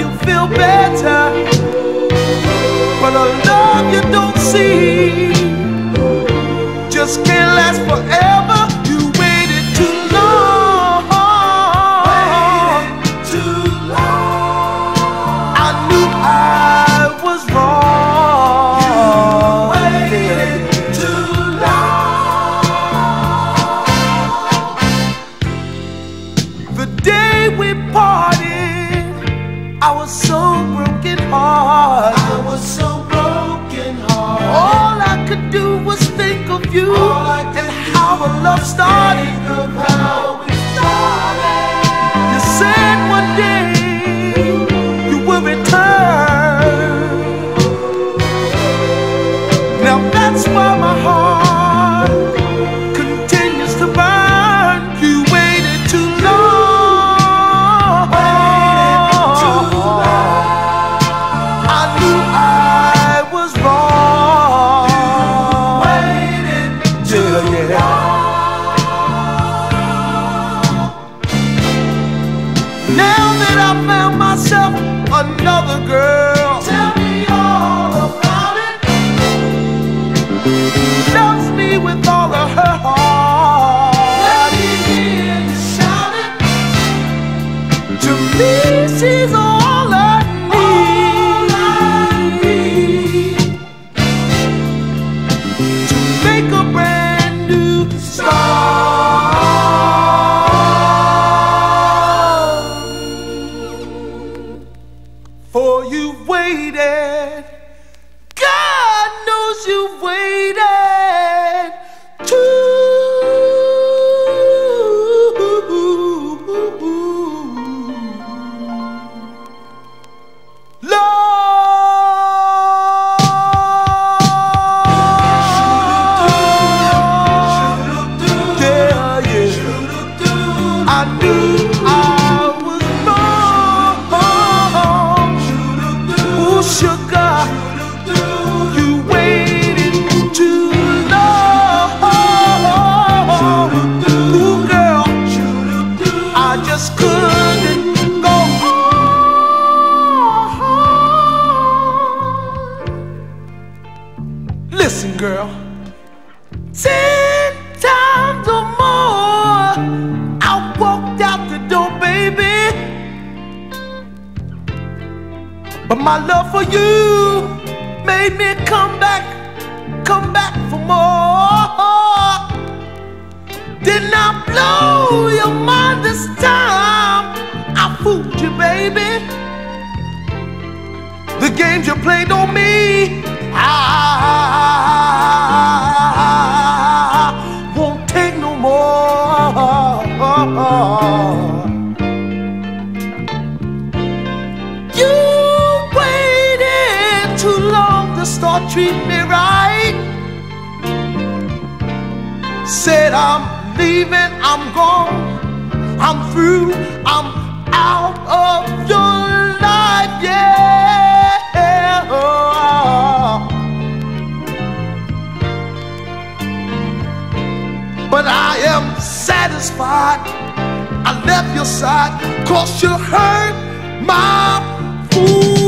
you feel better, you and how our love started. Now that I found myself another girl, Tell me all about it. loves me with all of her heart. Girl. Ten times or more, I walked out the door, baby. But my love for you made me come back, come back for more. Didn't I blow your mind this time? I fooled you, baby. The games you played on me, I to start treating me right. Said I'm leaving, I'm gone, I'm through, I'm out of your life, yeah. But I am satisfied. I left your side, cause you hurt my